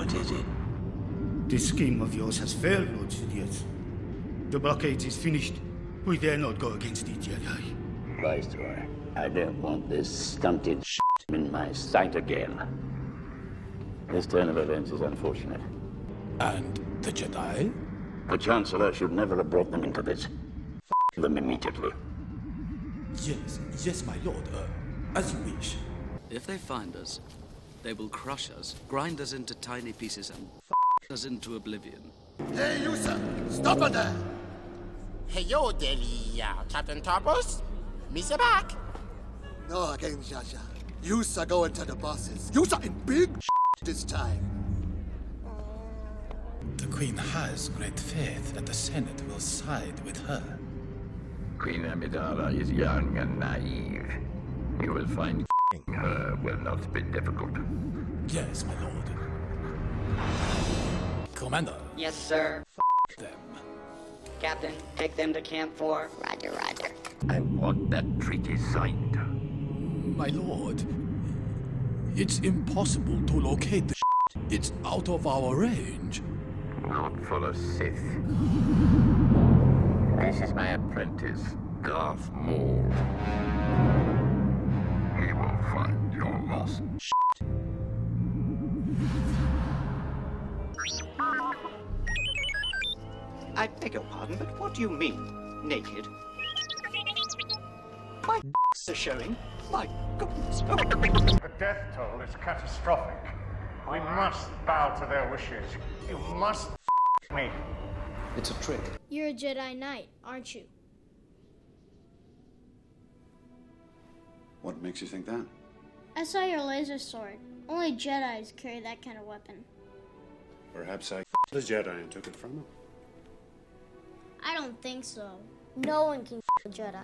What is it? This scheme of yours has failed, Lord Sidious. The blockade is finished. We dare not go against the Jedi. Viceroy, I don't want this stunted shit in my sight again. This turn of events is unfortunate. And the Jedi? The Chancellor should never have brought them into this. F them immediately. Yes, yes, my lord. Uh, as you wish. If they find us, they will crush us, grind us into tiny pieces, and f us into oblivion. Hey, you sir! Stop it there! Hey, yo, Deli, uh, Captain Tarpals? Misa back. No, again, Jar Jar. You sir going to the bosses. You sir in big this time. The Queen has great faith that the Senate will side with her. Queen Amidala is young and naive. You will find her will not be difficult. Yes, my lord. Commander. Yes, sir. F them. Captain, take them to Camp 4. Roger, roger. I want that treaty signed. My lord, it's impossible to locate the It's out of our range. Not for a Sith. This is my apprentice, Darth Maul. He will find your lost I beg your pardon, but what do you mean, naked? My are showing. My goodness. Oh. The death toll is catastrophic. We must bow to their wishes. You must f me. It's a trick. You're a Jedi Knight, aren't you? What makes you think that? I saw your laser sword. Only Jedis carry that kind of weapon. Perhaps I the Jedi and took it from him. I don't think so. No one can a Jedi.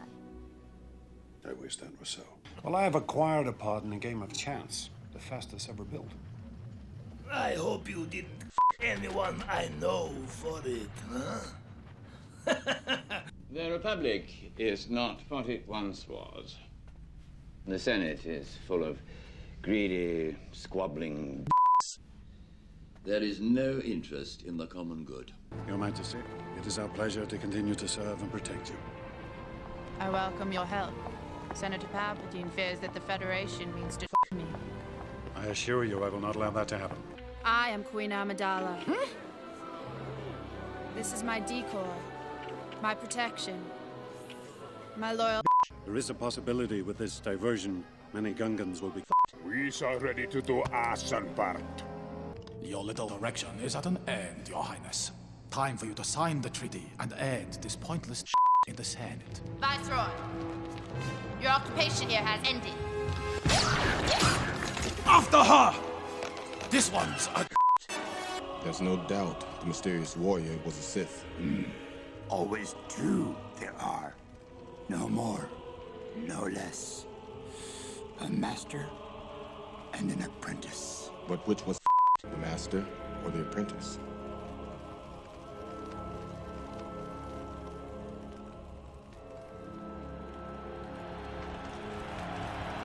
I wish that was so. Well, I have acquired a pod in a game of chance, the fastest ever built. I hope you didn't anyone I know for it, huh? The Republic is not what it once was. The Senate is full of greedy, squabbling. There is no interest in the common good. Your Majesty, it is our pleasure to continue to serve and protect you. I welcome your help. Senator Palpatine fears that the Federation means to f me. I assure you I will not allow that to happen. I am Queen Amidala. This is my decoy, my protection, my loyal. There is a possibility with this diversion, many Gungans will be. We are ready to do our part. Your little direction is at an end, Your Highness. Time for you to sign the treaty and end this pointless in the Senate. Viceroy, your occupation here has ended. After her! This one's a. There's no doubt the mysterious warrior was a Sith. Mm. Always two there are. No more, no less. A master and an apprentice. But which was the master or the apprentice?